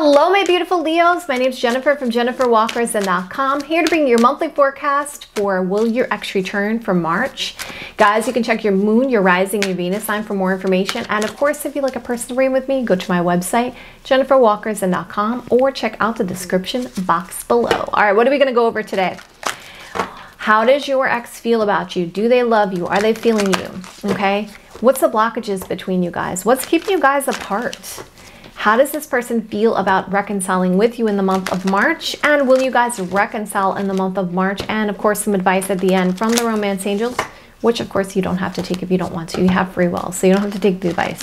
Hello, my beautiful Leos. My name is Jennifer from jenniferwalkerzen.com. Here to bring you your monthly forecast for Will Your Ex Return for March. Guys, you can check your moon, your rising, your Venus sign for more information. And of course, if you like a personal reading with me, go to my website, jenniferwalkerzen.com, or check out the description box below. All right, what are we going to go over today? How does your ex feel about you? Do they love you? Are they feeling you? Okay. What's the blockages between you guys? What's keeping you guys apart? How does this person feel about reconciling with you in the month of March? And will you guys reconcile in the month of March? And of course, some advice at the end from the Romance Angels, which of course you don't have to take if you don't want to. You have free will, so you don't have to take the advice.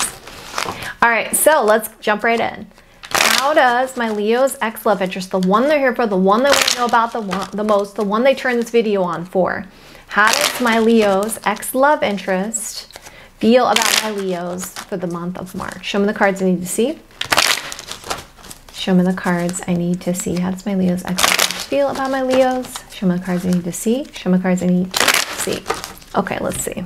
All right, so let's jump right in. How does my Leo's ex-love interest, the one they're here for, the one they want to know about the, one, the most, the one they turn this video on for, how does my Leo's ex-love interest feel about my Leos for the month of March? Show me the cards I need to see. Show me the cards I need to see. How does my Leo's ex feel about my Leos? Show me the cards I need to see. Show me the cards I need to see. Okay, let's see.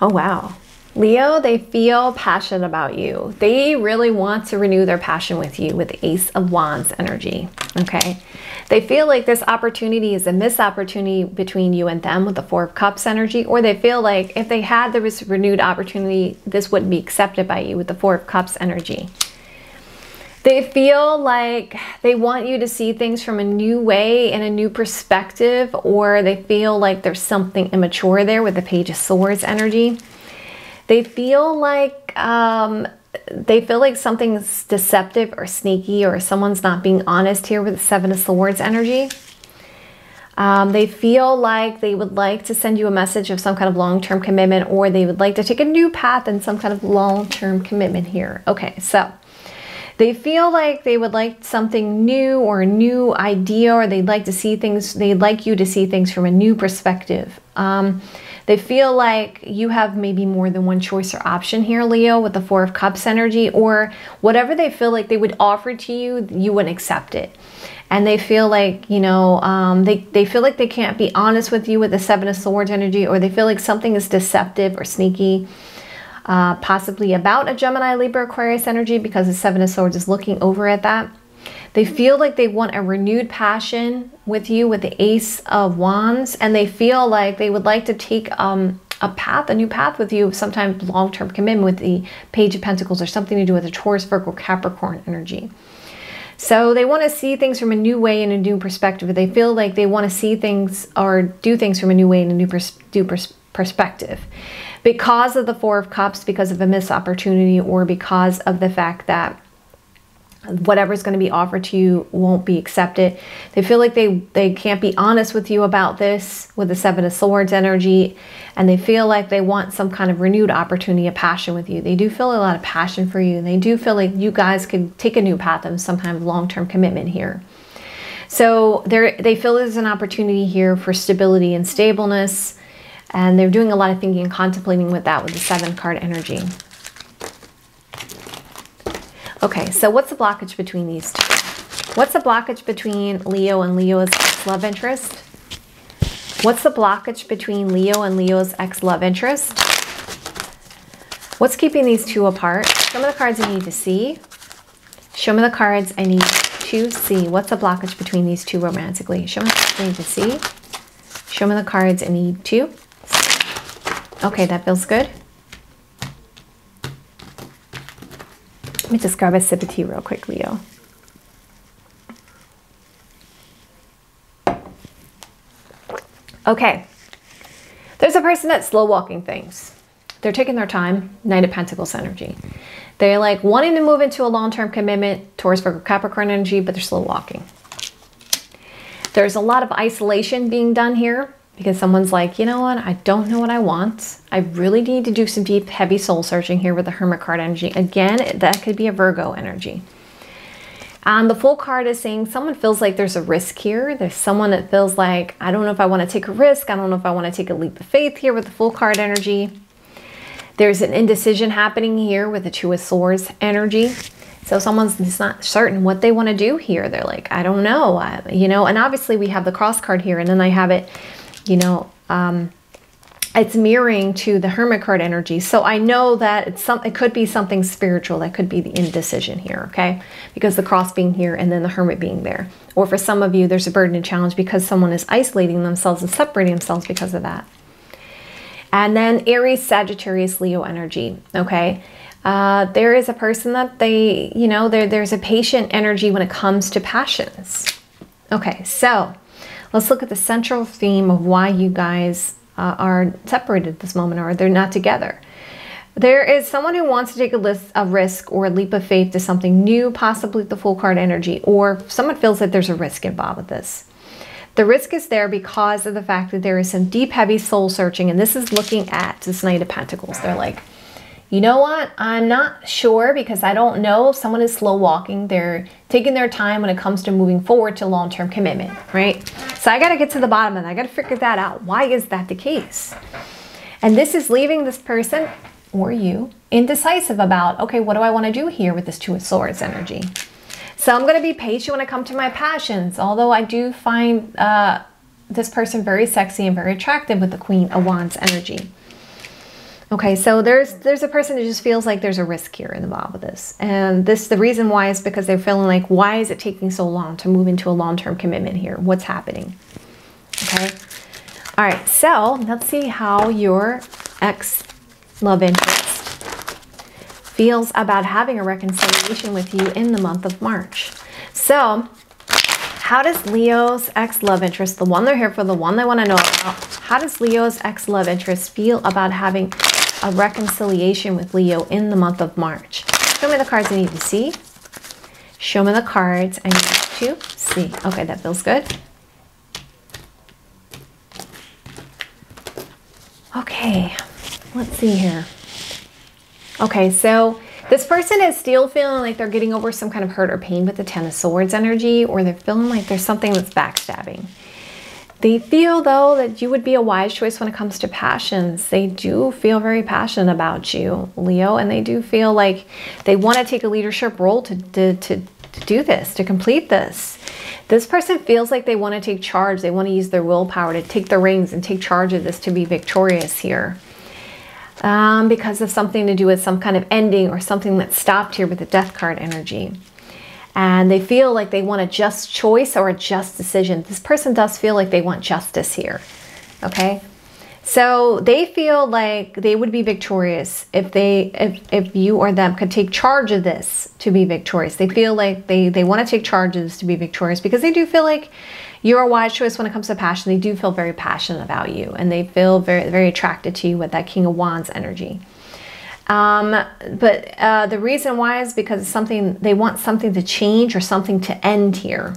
Oh, wow. Leo, they feel passionate about you. They really want to renew their passion with you with Ace of Wands energy. Okay. They feel like this opportunity is a missed opportunity between you and them with the Four of Cups energy, or they feel like if they had this renewed opportunity, this wouldn't be accepted by you with the Four of Cups energy. They feel like they want you to see things from a new way and a new perspective, or they feel like there's something immature there with the Page of Swords energy. They feel like um, they feel like something's deceptive or sneaky or someone's not being honest here with the Seven of Swords energy. Um, they feel like they would like to send you a message of some kind of long-term commitment or they would like to take a new path and some kind of long-term commitment here. Okay, so they feel like they would like something new or a new idea or they'd like to see things, they'd like you to see things from a new perspective. Um, they feel like you have maybe more than one choice or option here, Leo, with the Four of Cups energy, or whatever they feel like they would offer to you, you wouldn't accept it. And they feel like, you know, um, they, they feel like they can't be honest with you with the Seven of Swords energy, or they feel like something is deceptive or sneaky. Uh, possibly about a Gemini, Libra, Aquarius energy because the Seven of Swords is looking over at that. They feel like they want a renewed passion with you with the Ace of Wands, and they feel like they would like to take um, a path, a new path with you, sometimes long-term commitment with the Page of Pentacles or something to do with the Taurus, Virgo, Capricorn energy. So they want to see things from a new way and a new perspective. They feel like they want to see things or do things from a new way and a new pers pers perspective. Because of the Four of Cups, because of a missed opportunity, or because of the fact that whatever's going to be offered to you won't be accepted. They feel like they, they can't be honest with you about this with the Seven of Swords energy, and they feel like they want some kind of renewed opportunity, a passion with you. They do feel a lot of passion for you, they do feel like you guys could take a new path of some kind of long-term commitment here. So they they feel there's an opportunity here for stability and stableness, and they're doing a lot of thinking and contemplating with that with the seven card energy. Okay, so what's the blockage between these two? What's the blockage between Leo and Leo's ex-love interest? What's the blockage between Leo and Leo's ex-love interest? What's keeping these two apart? Show me the cards I need to see. Show me the cards I need to see. What's the blockage between these two romantically? Show me the cards I need to see. Show me the cards I need to. Okay, that feels good. Let me just grab a sip of tea real quick, Leo. Okay. There's a person that's slow walking things. They're taking their time, Knight of Pentacles energy. They're like wanting to move into a long-term commitment, Taurus, Virgo, Capricorn energy, but they're slow walking. There's a lot of isolation being done here because someone's like, you know what, I don't know what I want. I really need to do some deep, heavy soul searching here with the Hermit card energy. Again, that could be a Virgo energy. And the Fool card is saying someone feels like there's a risk here. There's someone that feels like, I don't know if I want to take a risk. I don't know if I want to take a leap of faith here with the Fool card energy. There's an indecision happening here with the Two of Swords energy. So someone's not certain what they want to do here. They're like, I don't know, I, you know, and obviously we have the cross card here and then I have it you know, um, it's mirroring to the hermit card energy. So I know that it's some it could be something spiritual that could be the indecision here, okay? Because the cross being here and then the hermit being there. Or for some of you there's a burden and challenge because someone is isolating themselves and separating themselves because of that. And then Aries, Sagittarius, Leo energy, okay? Uh, there is a person that they, you know, there, there's a patient energy when it comes to passions. Okay, so let's look at the central theme of why you guys uh, are separated at this moment or they're not together. There is someone who wants to take a, list, a risk or a leap of faith to something new, possibly the Fool card energy, or someone feels that there's a risk involved with this. The risk is there because of the fact that there is some deep, heavy soul searching, and this is looking at this Knight of Pentacles. They're like, you know what? I'm not sure because I don't know if someone is slow walking. They're taking their time when it comes to moving forward to long term commitment, right? So I got to get to the bottom of that. I got to figure that out. Why is that the case? And this is leaving this person or you indecisive about, okay, what do I want to do here with this Two of Swords energy? So I'm going to be patient when I come to my passions, although I do find uh, this person very sexy and very attractive with the Queen of Wands energy. Okay, so there's there's a person who just feels like there's a risk here involved with this. And this the reason why is because they're feeling like why is it taking so long to move into a long-term commitment here? What's happening? Okay. All right, so let's see how your ex love interest feels about having a reconciliation with you in the month of March. So, how does Leo's ex love interest, the one they're here for, the one they want to know about, how does Leo's ex love interest feel about having a reconciliation with Leo in the month of March. Show me the cards I need to see. Show me the cards I need to see. Okay, that feels good. Okay, let's see here. Okay, so this person is still feeling like they're getting over some kind of hurt or pain with the Ten of Swords energy, or they're feeling like there's something that's backstabbing. They feel, though, that you would be a wise choice when it comes to passions. They do feel very passionate about you, Leo, and they do feel like they want to take a leadership role to, to, to, to do this, to complete this. This person feels like they want to take charge. They want to use their willpower to take the reins and take charge of this to be victorious here. Um, because of something to do with some kind of ending or something that stopped here with the death card energy and they feel like they want a just choice or a just decision. This person does feel like they want justice here. Okay? So they feel like they would be victorious if they if, if you or them could take charge of this to be victorious. They feel like they, they want to take charge of this to be victorious because they do feel like you're a wise choice when it comes to passion. They do feel very passionate about you and they feel very very attracted to you with that King of Wands energy. Um, but uh, the reason why is because something they want something to change or something to end here,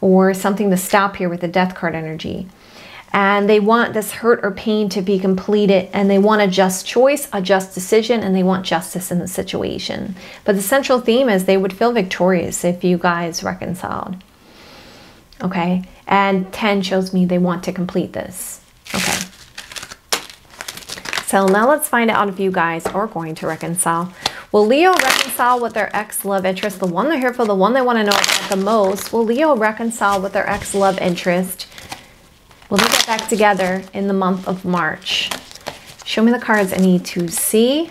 or something to stop here with the death card energy. And they want this hurt or pain to be completed, and they want a just choice, a just decision, and they want justice in the situation. But the central theme is they would feel victorious if you guys reconciled. Okay, and 10 shows me they want to complete this. Okay. So now let's find out if you guys are going to reconcile. Will Leo reconcile with their ex-love interest, the one they're here for, the one they want to know about the most? Will Leo reconcile with their ex-love interest? Will they get back together in the month of March? Show me the cards I need to see.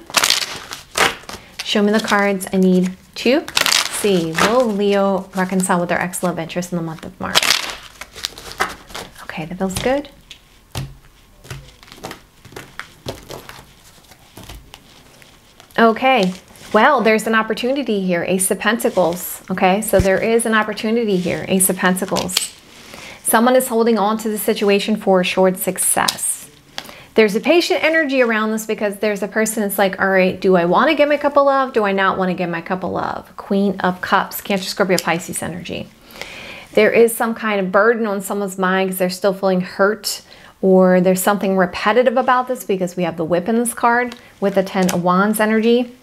Show me the cards I need to see. Will Leo reconcile with their ex-love interest in the month of March? Okay, that feels good. Okay, well, there's an opportunity here, Ace of Pentacles. Okay, so there is an opportunity here, Ace of Pentacles. Someone is holding on to the situation for assured success. There's a patient energy around this because there's a person that's like, all right, do I want to get my cup of love? Do I not want to get my cup of love? Queen of Cups, Cancer, Scorpio, Pisces energy. There is some kind of burden on someone's mind because they're still feeling hurt or there's something repetitive about this because we have the whip in this card with the 10 of wands energy.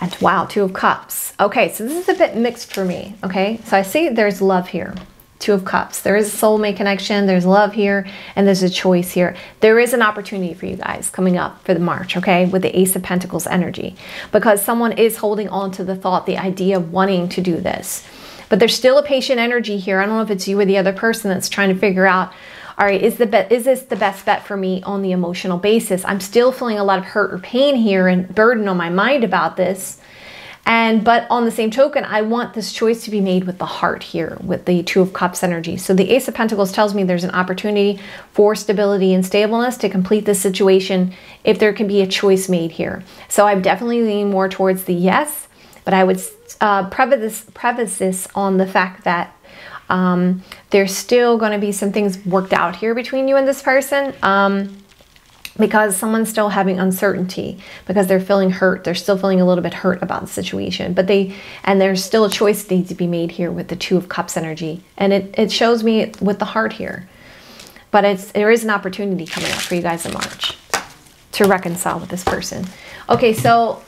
And wow two of cups. Okay so this is a bit mixed for me okay? So i see there's love here. Two of cups. There is a soulmate connection there's love here and there's a choice here. There is an opportunity for you guys coming up for the march okay with the ace of pentacles energy because someone is holding on to the thought the idea of wanting to do this. But there's still a patient energy here. I don't know if it's you or the other person that's trying to figure out all right, is the bet is this the best bet for me on the emotional basis? I'm still feeling a lot of hurt or pain here and burden on my mind about this. And but on the same token, I want this choice to be made with the heart here, with the Two of Cups energy. So the Ace of Pentacles tells me there's an opportunity for stability and stableness to complete this situation if there can be a choice made here. So I'm definitely leaning more towards the yes, but I would uh, preface, preface this on the fact that um, there's still going to be some things worked out here between you and this person. Um, because someone's still having uncertainty because they're feeling hurt they're still feeling a little bit hurt about the situation but they and there's still a choice that needs to be made here with the two of cups energy and it, it shows me with the heart here but it's there is an opportunity coming up for you guys in march to reconcile with this person okay so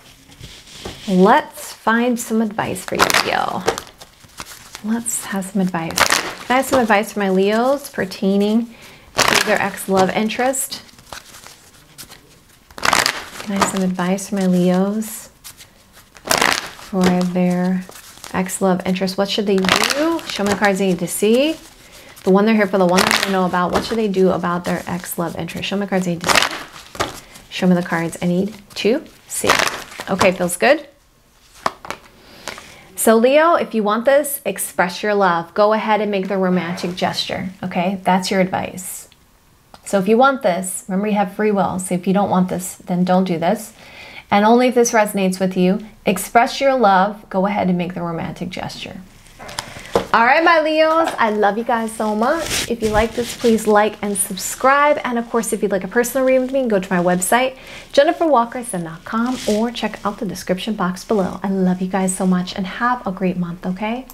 let's find some advice for you leo let's have some advice i have some advice for my leos pertaining to their ex-love interest can I have some advice for my Leos for their ex-love interest? What should they do? Show me the cards they need to see. The one they're here for, the one they know about. What should they do about their ex-love interest? Show me the cards they need to see. Show me the cards I need to see. Okay, feels good. So Leo, if you want this, express your love. Go ahead and make the romantic gesture, okay? That's your advice. So if you want this, remember you have free will. So if you don't want this, then don't do this. And only if this resonates with you, express your love. Go ahead and make the romantic gesture. All right, my Leos, I love you guys so much. If you like this, please like and subscribe. And of course, if you'd like a personal reading with me, go to my website, jenniferwalkerzen.com, or check out the description box below. I love you guys so much and have a great month, okay?